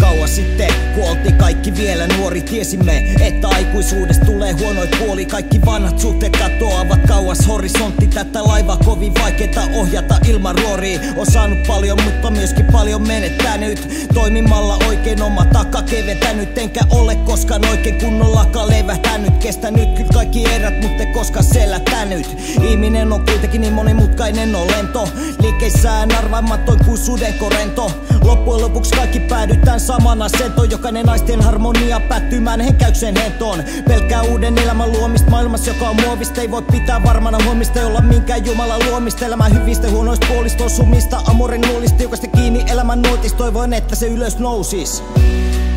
Kauas sitten, kun kaikki vielä nuori Tiesimme, että aikuisuudesta tulee huonoit puoli. Kaikki vanhat suhteet katoavat kauas horisontti. Tätä laivaa kovin vaikeeta ohjata ilman ruoria On saanut paljon, mutta myöskin paljon menettänyt. Toimimalla oikein oma taka keventänyt Enkä ole koskaan oikein kunnolla levähtänyt. Kestänyt kyllä kaikki erät, mutta koskaan selättänyt. Ihminen on kuitenkin niin monimutkainen olento. Liikkeissään arvaamaton kuin sudenkorento. Loppujen lopuksi kaikki päädytään saman asentoon. Jokainen naisten harmonia päättymään henkäyksen hentoon. Pelkää uuden elämän luomista maailmassa, joka on muovista. Ei voi pitää varmana huomista, jolla minkään Jumala luomista. Elämän hyvistä huonoista puolista osumista Amorin nuolista, jokaista kiinni elämän nuotista. Toivoin, että se ylös nousis.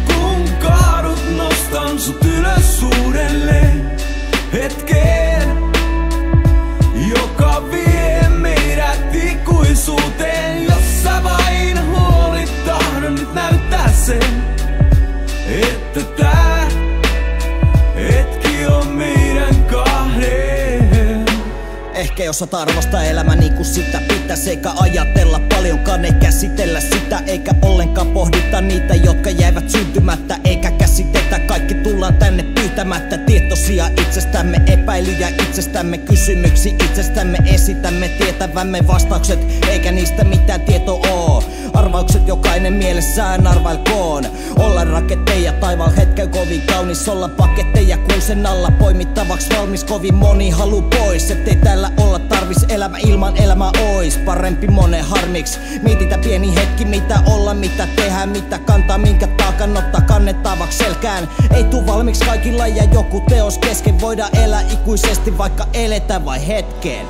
Kun kaadut nostan sut ylös uudelleen Hetkeen Joka vie meidät ikuisuuteen. Jos sä vain huolit tahdon nyt näyttää sen Että tää hetki on meidän kahden. Ehkä jos sä arvostaa elämä niin kuin sitä pitäisi Eikä ajatella paljonkaan, tullaan tänne pyytämättä Tietoisia itsestämme, epäilyjä itsestämme Kysymyksiä itsestämme esitämme Tietävämme vastaukset, eikä niistä mitään tieto oo. Arvaukset jokainen mielessään arvailkoon. Olla raketteja taivaalla hetken kovin kaunis Olla paketteja kuusen alla poimittavaksi valmis. Kovin moni halu pois, ettei täällä olla tarvis. Elämä ilman elämä ois parempi monen harmiks Mietitä pieni hetki mitä olla, mitä tehdä Mitä kantaa, minkä taakan ottaa kannettavaksi. Selkään Ei tuu valmiiksi kaikilla ja joku teos kesken. Voida elää ikuisesti vaikka eletään vai hetken.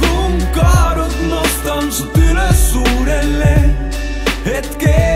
Kun kaadut nostan sut ylös uudelleen Hetkeen